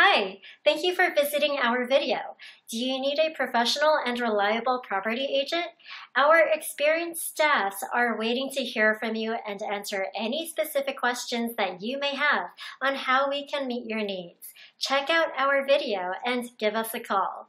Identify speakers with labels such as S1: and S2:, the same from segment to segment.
S1: Hi, thank you for visiting our video. Do you need a professional and reliable property agent? Our experienced staffs are waiting to hear from you and answer any specific questions that you may have on how we can meet your needs. Check out our video and give us a call.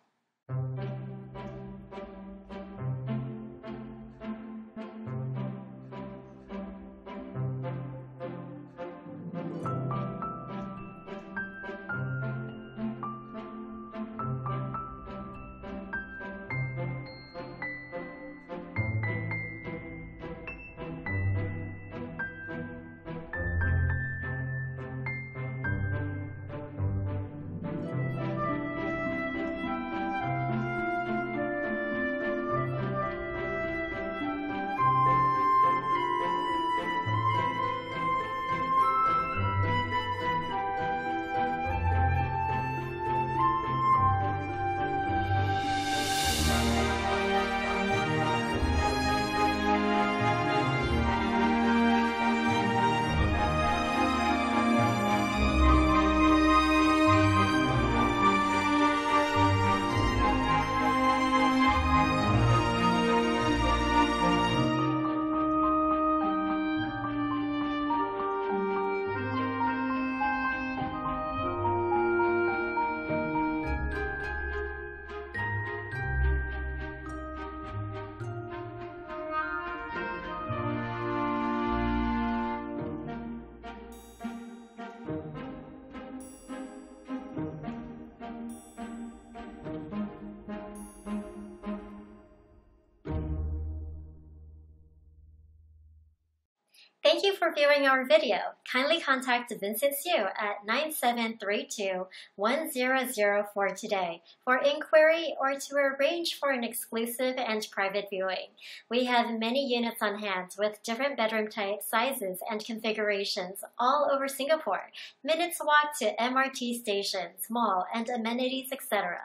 S1: Thank you for viewing our video. Kindly contact Vincent Siew at 9732-1004 today for inquiry or to arrange for an exclusive and private viewing. We have many units on hand with different bedroom types, sizes, and configurations all over Singapore. Minutes walk to MRT stations, mall, and amenities, etc.